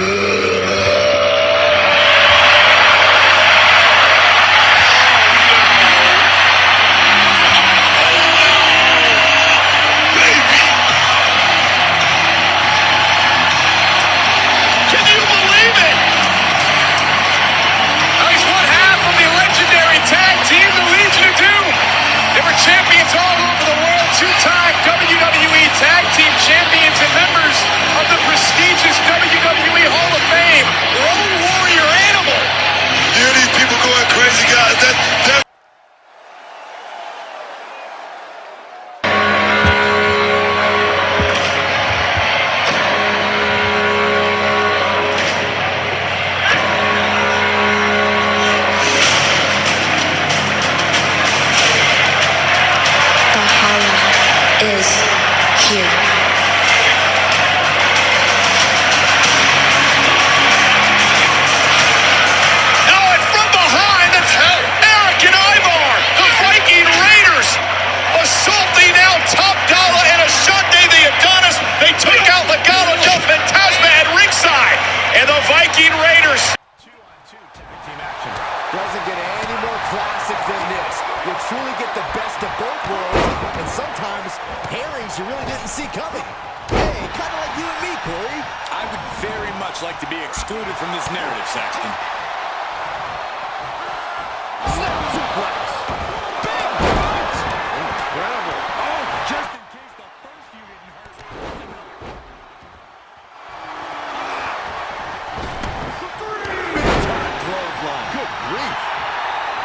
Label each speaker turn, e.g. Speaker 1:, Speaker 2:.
Speaker 1: Ugh. Thank
Speaker 2: you.
Speaker 3: you really didn't see coming. Hey, kind of like you and me, Corey.
Speaker 4: I would very much like to be excluded from this narrative, Saxton.
Speaker 3: Snap!